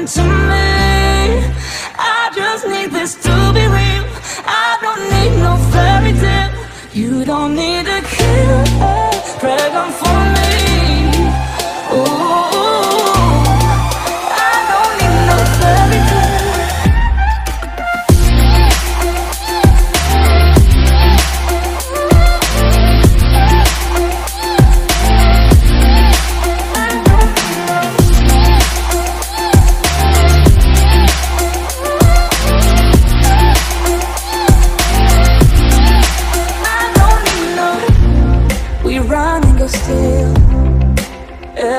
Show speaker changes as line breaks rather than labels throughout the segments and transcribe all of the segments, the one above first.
Charming to me. I just need this to be real. I don't need no fairy tale. You don't need a kill, pregnant for me.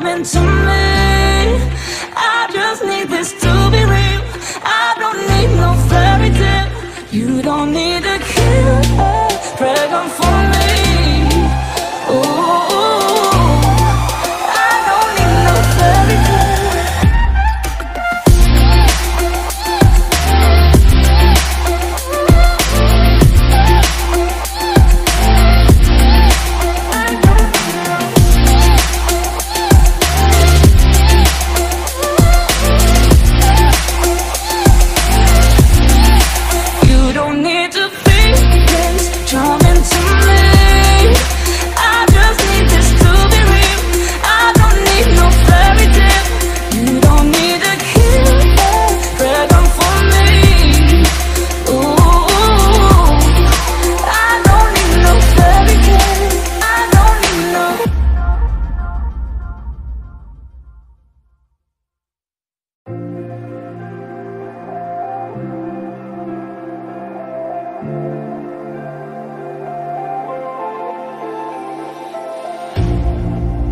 Charming to me. I just need this to be real. I don't need no fairy tale. You don't need a kill, pregnant for me. Ooh,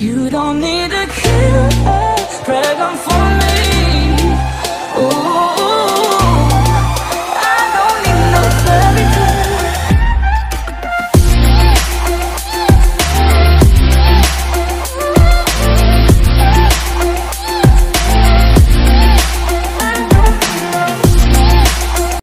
You don't need